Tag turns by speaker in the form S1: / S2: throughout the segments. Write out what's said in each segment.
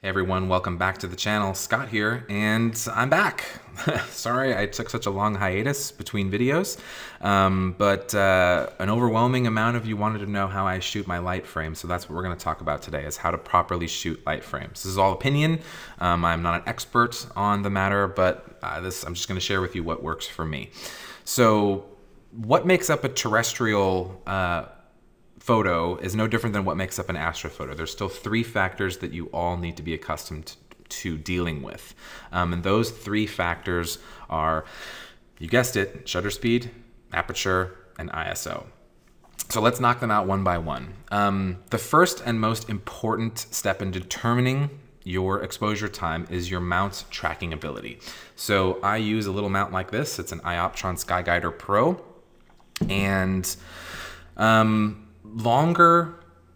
S1: Hey everyone, welcome back to the channel. Scott here, and I'm back. Sorry I took such a long hiatus between videos, um, but uh, an overwhelming amount of you wanted to know how I shoot my light frame, so that's what we're going to talk about today, is how to properly shoot light frames. This is all opinion. Um, I'm not an expert on the matter, but uh, this I'm just going to share with you what works for me. So what makes up a terrestrial uh, photo is no different than what makes up an astrophoto. There's still three factors that you all need to be accustomed to dealing with. Um, and those three factors are, you guessed it, shutter speed, aperture, and ISO. So let's knock them out one by one. Um, the first and most important step in determining your exposure time is your mount's tracking ability. So I use a little mount like this. It's an Ioptron Skyguider Pro. And um, longer,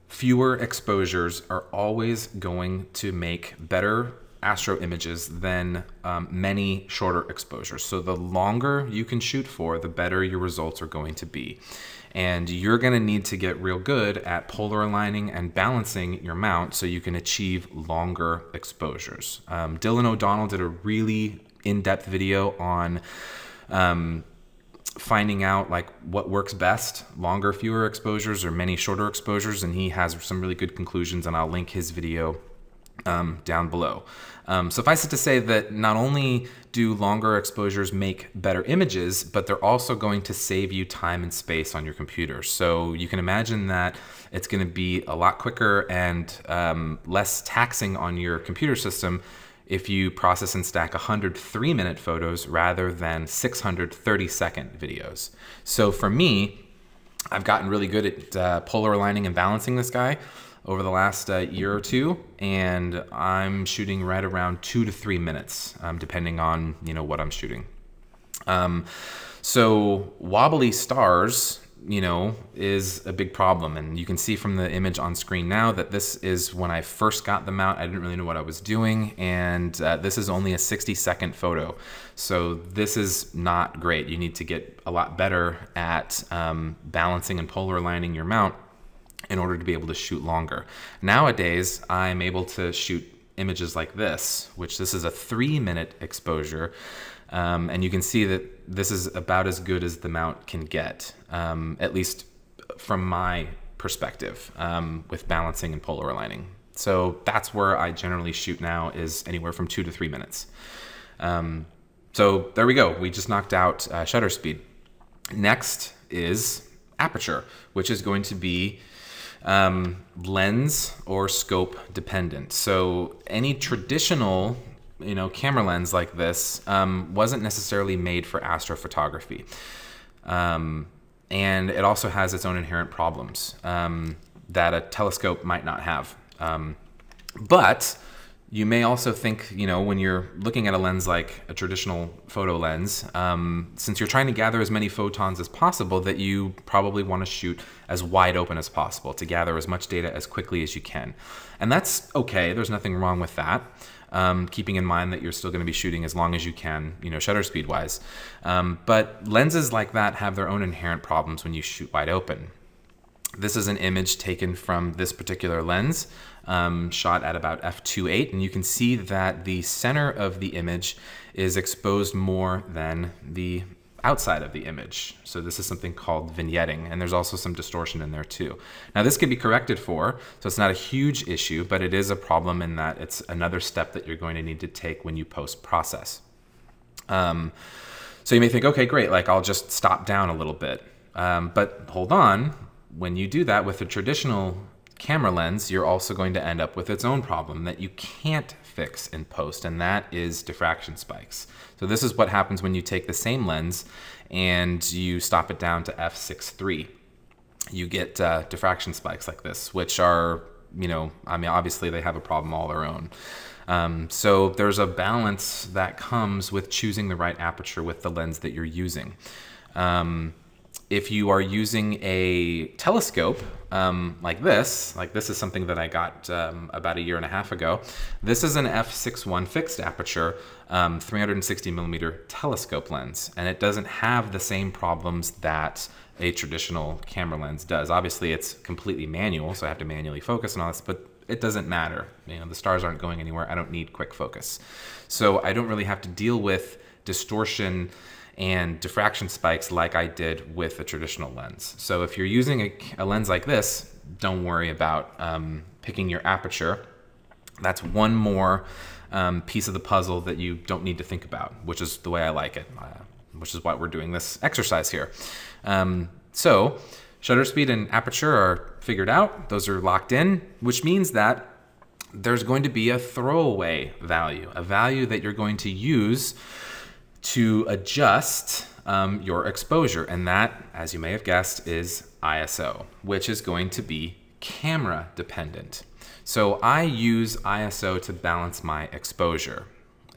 S1: fewer exposures are always going to make better astro images than um, many shorter exposures. So the longer you can shoot for, the better your results are going to be. And you're gonna need to get real good at polar aligning and balancing your mount so you can achieve longer exposures. Um, Dylan O'Donnell did a really in-depth video on um, finding out like what works best longer fewer exposures or many shorter exposures and he has some really good conclusions and i'll link his video um, down below. Um, suffice it to say that not only do longer exposures make better images but they're also going to save you time and space on your computer. So you can imagine that it's going to be a lot quicker and um, less taxing on your computer system if you process and stack 103 minute photos rather than 630 second videos. So for me, I've gotten really good at uh, polar aligning and balancing this guy over the last uh, year or two, and I'm shooting right around two to three minutes, um, depending on you know what I'm shooting. Um, so wobbly stars you know, is a big problem. And you can see from the image on screen now that this is when I first got the mount. I didn't really know what I was doing. And uh, this is only a 60 second photo. So this is not great. You need to get a lot better at um, balancing and polar aligning your mount in order to be able to shoot longer. Nowadays, I'm able to shoot images like this, which this is a three minute exposure. Um, and you can see that this is about as good as the mount can get, um, at least from my perspective, um, with balancing and polar aligning. So that's where I generally shoot now is anywhere from two to three minutes. Um, so there we go. We just knocked out uh, shutter speed. Next is aperture, which is going to be um, lens or scope dependent. So any traditional you know, camera lens like this um, wasn't necessarily made for astrophotography. Um, and it also has its own inherent problems um, that a telescope might not have. Um, but you may also think, you know, when you're looking at a lens like a traditional photo lens, um, since you're trying to gather as many photons as possible, that you probably want to shoot as wide open as possible to gather as much data as quickly as you can. And that's okay, there's nothing wrong with that um, keeping in mind that you're still going to be shooting as long as you can, you know, shutter speed wise. Um, but lenses like that have their own inherent problems when you shoot wide open. This is an image taken from this particular lens, um, shot at about f2.8, and you can see that the center of the image is exposed more than the outside of the image. So this is something called vignetting, and there's also some distortion in there too. Now this can be corrected for, so it's not a huge issue, but it is a problem in that it's another step that you're going to need to take when you post-process. Um, so you may think, okay, great, like I'll just stop down a little bit. Um, but hold on, when you do that with a traditional camera lens, you're also going to end up with its own problem that you can't fix in post, and that is diffraction spikes. So this is what happens when you take the same lens and you stop it down to f6.3. You get uh, diffraction spikes like this, which are, you know, I mean, obviously they have a problem all their own. Um, so there's a balance that comes with choosing the right aperture with the lens that you're using. Um, if you are using a telescope um, like this, like this is something that I got um, about a year and a half ago. This is an f6.1 fixed aperture, um, 360 millimeter telescope lens, and it doesn't have the same problems that a traditional camera lens does. Obviously, it's completely manual, so I have to manually focus on all this, but it doesn't matter. You know, the stars aren't going anywhere. I don't need quick focus. So I don't really have to deal with distortion and diffraction spikes like I did with a traditional lens. So if you're using a, a lens like this, don't worry about um, picking your aperture. That's one more um, piece of the puzzle that you don't need to think about, which is the way I like it, uh, which is why we're doing this exercise here. Um, so shutter speed and aperture are figured out. Those are locked in, which means that there's going to be a throwaway value, a value that you're going to use to adjust um, your exposure. And that, as you may have guessed, is ISO, which is going to be camera dependent. So I use ISO to balance my exposure.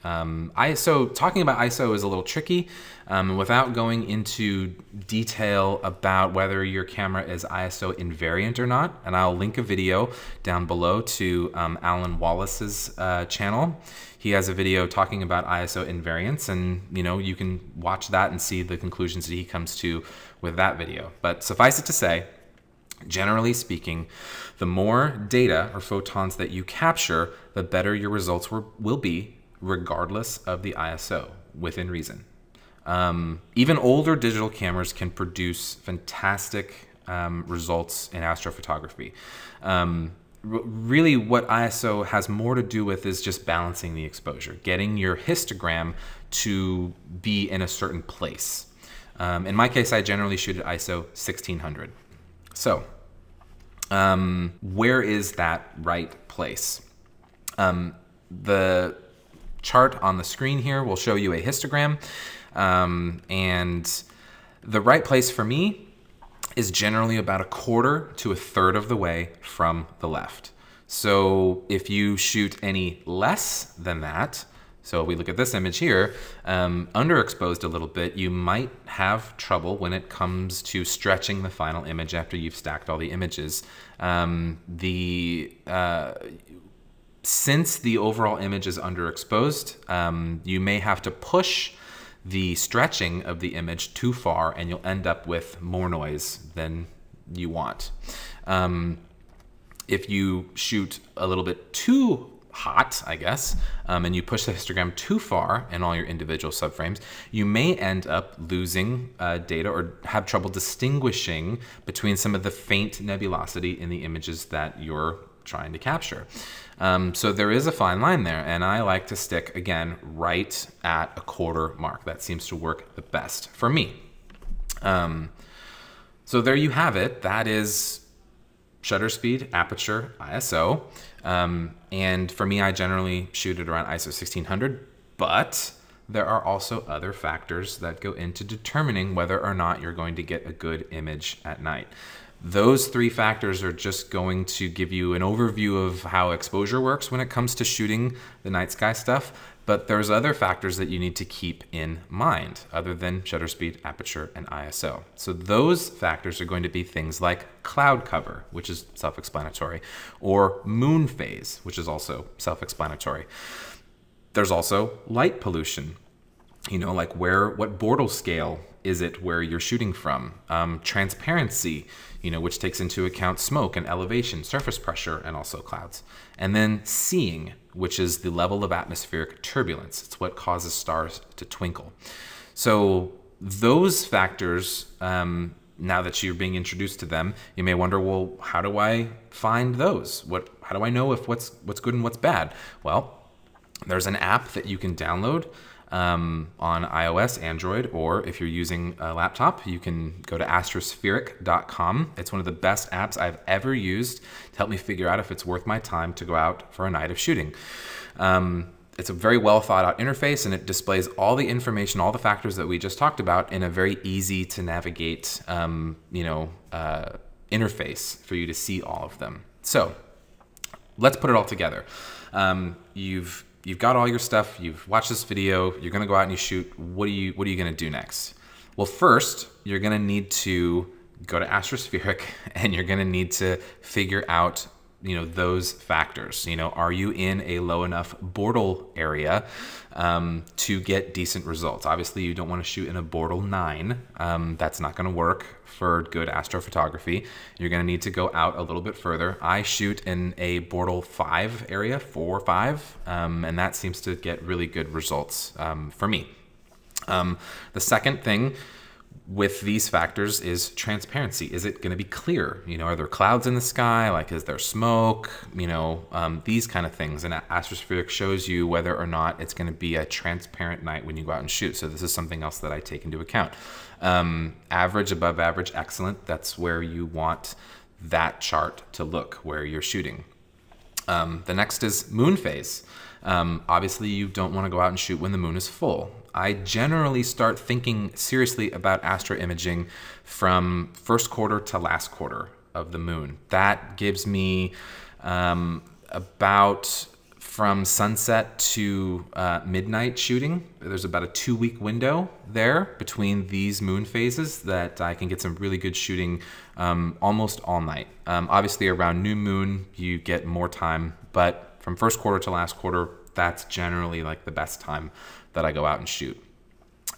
S1: Um, ISO, talking about ISO is a little tricky um, without going into detail about whether your camera is ISO invariant or not. And I'll link a video down below to um, Alyn Wallace's uh, channel. He has a video talking about ISO invariance and you know you can watch that and see the conclusions that he comes to with that video. But suffice it to say, Generally speaking, the more data or photons that you capture, the better your results will be, regardless of the ISO, within reason. Um, even older digital cameras can produce fantastic um, results in astrophotography. Um, really, what ISO has more to do with is just balancing the exposure, getting your histogram to be in a certain place. Um, in my case, I generally shoot at ISO 1600. So, um, where is that right place? Um, the chart on the screen here will show you a histogram. Um, and the right place for me is generally about a quarter to a third of the way from the left. So if you shoot any less than that, so if we look at this image here, um, underexposed a little bit, you might have trouble when it comes to stretching the final image after you've stacked all the images. Um, the uh, since the overall image is underexposed, um, you may have to push the stretching of the image too far and you'll end up with more noise than you want. Um, if you shoot a little bit too hot, I guess, um, and you push the histogram too far in all your individual subframes, you may end up losing uh, data or have trouble distinguishing between some of the faint nebulosity in the images that you're trying to capture. Um, so there is a fine line there, and I like to stick, again, right at a quarter mark. That seems to work the best for me. Um, so there you have it. That is shutter speed, aperture, ISO. Um, and for me, I generally shoot it around ISO 1600, but there are also other factors that go into determining whether or not you're going to get a good image at night. Those three factors are just going to give you an overview of how exposure works when it comes to shooting the night sky stuff. But there's other factors that you need to keep in mind other than shutter speed, aperture, and ISO. So those factors are going to be things like cloud cover, which is self-explanatory, or moon phase, which is also self-explanatory. There's also light pollution, you know, like where, what Bortle scale is it where you're shooting from? Um, transparency, you know, which takes into account smoke and elevation, surface pressure, and also clouds. And then seeing, which is the level of atmospheric turbulence. It's what causes stars to twinkle. So those factors, um, now that you're being introduced to them, you may wonder, well, how do I find those? What, how do I know if what's what's good and what's bad? Well, there's an app that you can download um, on iOS, Android, or if you're using a laptop, you can go to astrospheric.com. It's one of the best apps I've ever used to help me figure out if it's worth my time to go out for a night of shooting. Um, it's a very well thought out interface and it displays all the information, all the factors that we just talked about in a very easy to navigate, um, you know, uh, interface for you to see all of them. So let's put it all together. Um, you've you've got all your stuff, you've watched this video, you're gonna go out and you shoot, what are you, what are you gonna do next? Well, first, you're gonna need to go to Astrospheric and you're gonna need to figure out you know those factors. You know are you in a low enough bortle area um, to get decent results? Obviously you don't want to shoot in a bortle 9 um, that's not going to work for good astrophotography. You're going to need to go out a little bit further. I shoot in a bortle 5 area 4 or 5 um, and that seems to get really good results um, for me. Um, the second thing with these factors is transparency. Is it going to be clear? You know, are there clouds in the sky? Like, is there smoke? You know, um, these kind of things. And Astrospheric shows you whether or not it's going to be a transparent night when you go out and shoot. So this is something else that I take into account. Um, average, above average, excellent. That's where you want that chart to look where you're shooting. Um, the next is moon phase. Um, obviously, you don't want to go out and shoot when the moon is full. I generally start thinking seriously about astro imaging from first quarter to last quarter of the moon. That gives me um, about from sunset to uh, midnight shooting. There's about a two week window there between these moon phases that I can get some really good shooting um, almost all night. Um, obviously, around new moon, you get more time, but from first quarter to last quarter, that's generally like the best time that I go out and shoot.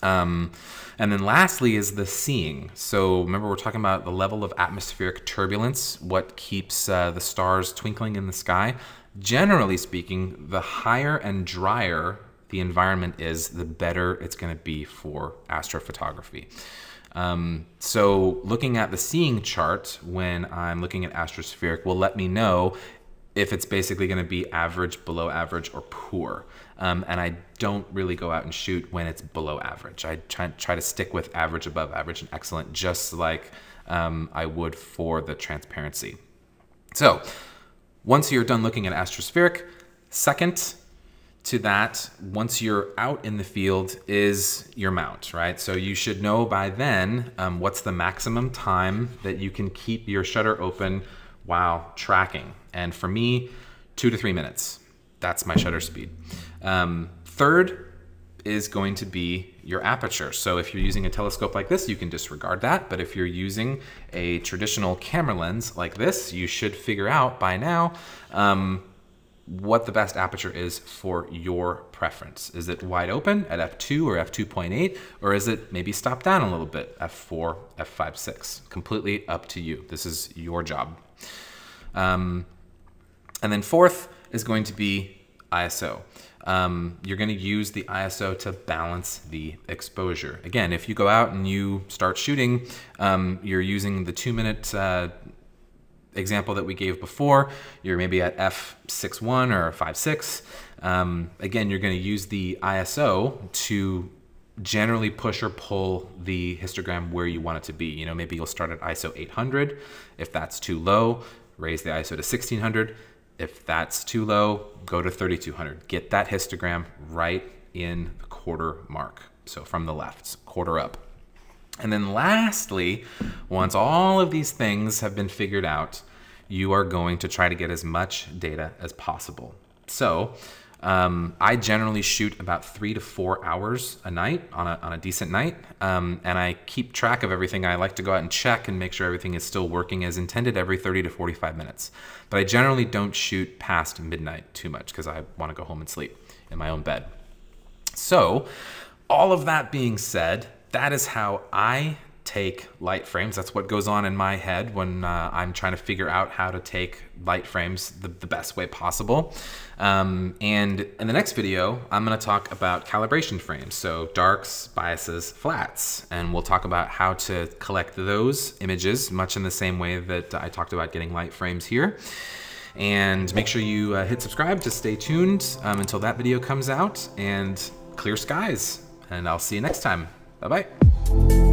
S1: Um, and then lastly is the seeing. So remember, we're talking about the level of atmospheric turbulence, what keeps uh, the stars twinkling in the sky. Generally speaking, the higher and drier the environment is, the better it's going to be for astrophotography. Um, so looking at the seeing chart when I'm looking at astrospheric will let me know if it's basically going to be average, below average, or poor. Um, and I don't really go out and shoot when it's below average. I try, try to stick with average, above average, and excellent, just like um, I would for the transparency. So once you're done looking at astrospheric, second to that, once you're out in the field, is your mount, right? So you should know by then um, what's the maximum time that you can keep your shutter open while tracking. And for me, two to three minutes. That's my shutter speed. Um, third is going to be your aperture. So if you're using a telescope like this, you can disregard that. But if you're using a traditional camera lens like this, you should figure out by now um, what the best aperture is for your preference. Is it wide open at f2 or f2.8, or is it maybe stop down a little bit, f4, f5.6? Completely up to you. This is your job. Um, and then fourth is going to be ISO. Um, you're going to use the ISO to balance the exposure. Again, if you go out and you start shooting, um, you're using the two minute uh, example that we gave before, you're maybe at f6.1 or 5.6. Um, again, you're going to use the ISO to generally push or pull the histogram where you want it to be. You know, maybe you'll start at ISO 800. If that's too low, raise the ISO to 1600. If that's too low, go to 3200. Get that histogram right in the quarter mark. So from the left, quarter up. And then lastly, once all of these things have been figured out, you are going to try to get as much data as possible. So um, I generally shoot about three to four hours a night on a, on a decent night, um, and I keep track of everything. I like to go out and check and make sure everything is still working as intended every 30 to 45 minutes. But I generally don't shoot past midnight too much because I want to go home and sleep in my own bed. So, all of that being said, that is how I take light frames. That's what goes on in my head when uh, I'm trying to figure out how to take light frames the, the best way possible. Um, and in the next video, I'm gonna talk about calibration frames. So darks, biases, flats. And we'll talk about how to collect those images, much in the same way that I talked about getting light frames here. And make sure you uh, hit subscribe to stay tuned um, until that video comes out and clear skies. And I'll see you next time. Bye-bye.